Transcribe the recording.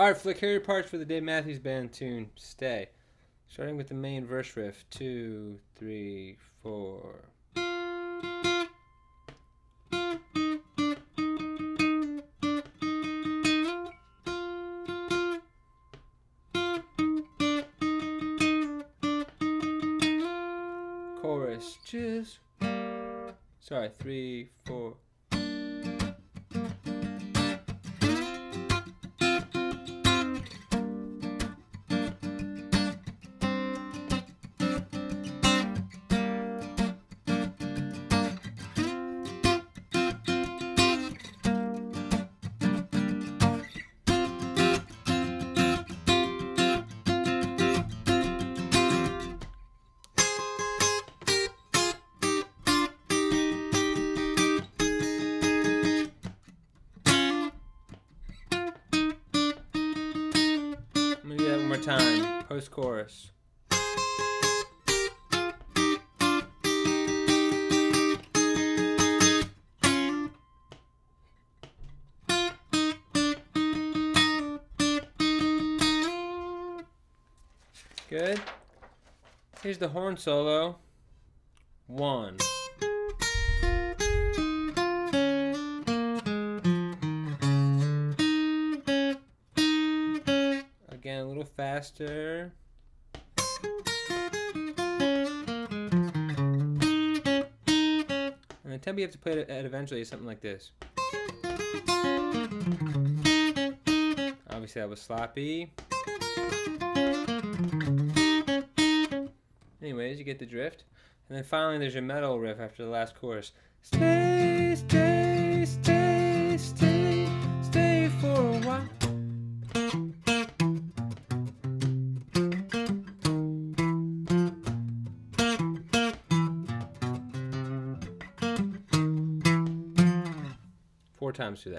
All right, Flick, your parts for the Dave Matthews Band tune, Stay. Starting with the main verse riff. Two, three, four. Chorus, just. Sorry, three, four. One more time. Post chorus. Good. Here's the horn solo. One. Again, a little faster. And the tempo you have to play it at eventually is something like this. Obviously, that was sloppy. Anyways, you get the drift. And then finally, there's your metal riff after the last chorus. Stay, stay, stay, stay, stay for a while. Times through that.